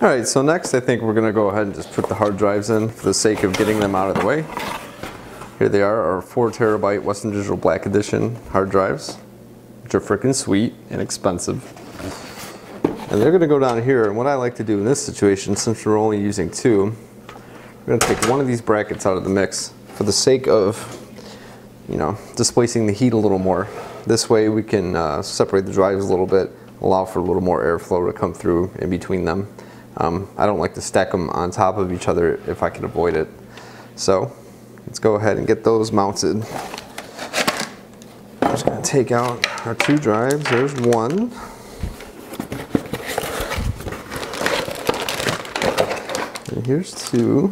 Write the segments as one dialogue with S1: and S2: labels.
S1: All right, so next I think we're gonna go ahead and just put the hard drives in for the sake of getting them out of the way. Here they are, our four terabyte Western Digital Black Edition hard drives, which are freaking sweet and expensive. And they're gonna go down here, and what I like to do in this situation, since we're only using two, we're gonna take one of these brackets out of the mix for the sake of, you know, displacing the heat a little more. This way we can uh, separate the drives a little bit, allow for a little more airflow to come through in between them. Um, I don't like to stack them on top of each other if I can avoid it. So let's go ahead and get those mounted. I'm just gonna take out our two drives. There's one. And here's two.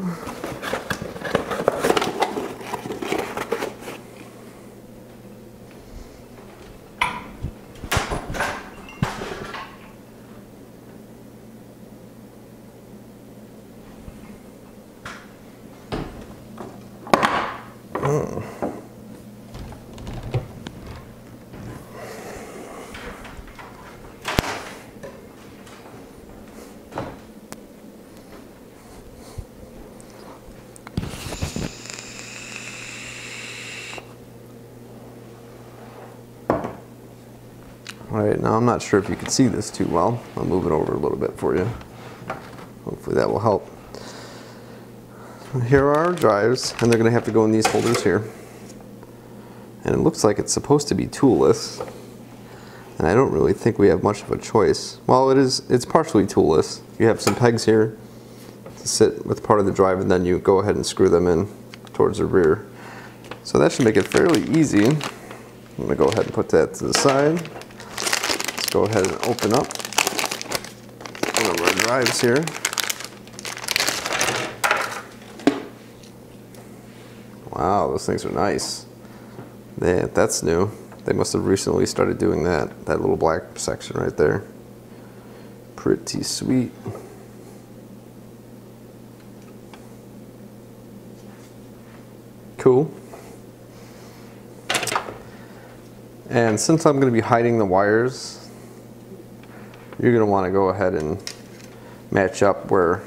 S1: All right, now I'm not sure if you can see this too well. I'll move it over a little bit for you. Hopefully that will help. Here are our drives, and they're gonna have to go in these holders here. And it looks like it's supposed to be toolless. And I don't really think we have much of a choice. Well, it is, it's partially toolless. You have some pegs here to sit with part of the drive, and then you go ahead and screw them in towards the rear. So that should make it fairly easy. I'm gonna go ahead and put that to the side. Let's go ahead and open up one of our drives here. Wow, those things are nice. Yeah, that's new. They must have recently started doing that, that little black section right there. Pretty sweet. Cool. And since I'm going to be hiding the wires, you're going to want to go ahead and match up where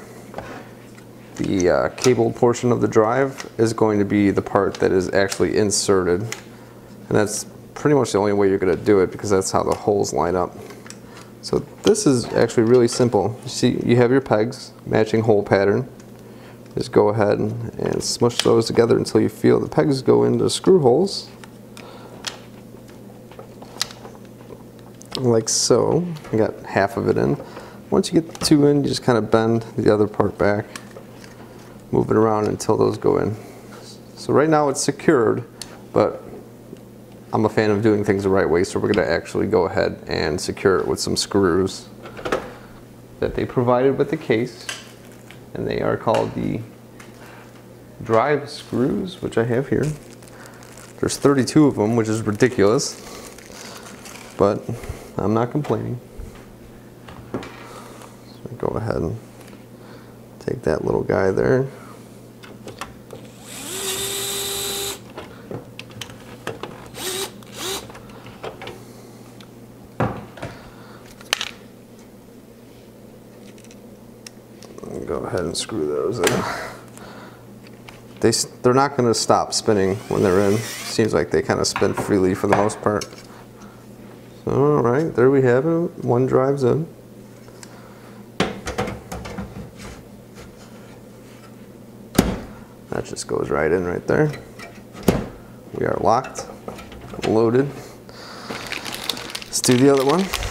S1: the uh, cable portion of the drive is going to be the part that is actually inserted. And that's pretty much the only way you're going to do it because that's how the holes line up. So this is actually really simple. You see, you have your pegs, matching hole pattern. Just go ahead and, and smush those together until you feel the pegs go into screw holes. Like so. I got half of it in. Once you get the two in, you just kind of bend the other part back. Move it around until those go in. So right now it's secured, but I'm a fan of doing things the right way, so we're to actually go ahead and secure it with some screws that they provided with the case. And they are called the drive screws, which I have here. There's 32 of them, which is ridiculous, but I'm not complaining. So go ahead and take that little guy there. Go ahead and screw those in. They, they're not going to stop spinning when they're in. Seems like they kind of spin freely for the most part. So, all right, there we have it. One drives in. That just goes right in right there. We are locked, loaded. Let's do the other one.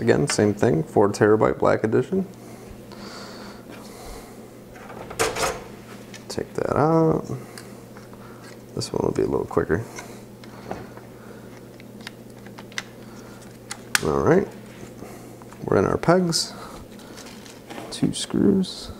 S1: Again, same thing, four terabyte black edition. Take that out. This one will be a little quicker. All right, we're in our pegs, two screws.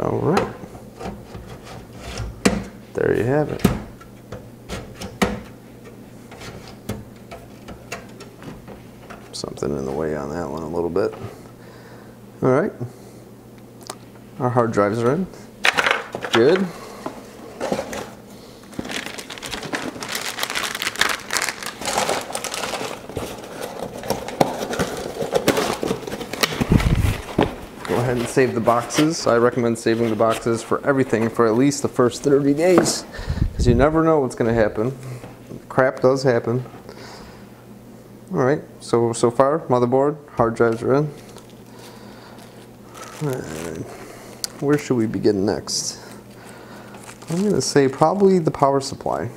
S1: All right. There you have it. Something in the way on that one a little bit. All right. Our hard drives are in. Good. Ahead and save the boxes. I recommend saving the boxes for everything for at least the first 30 days because you never know what's going to happen. Crap does happen. All right, so so far, motherboard, hard drives are in. Alright, Where should we begin next? I'm gonna say probably the power supply.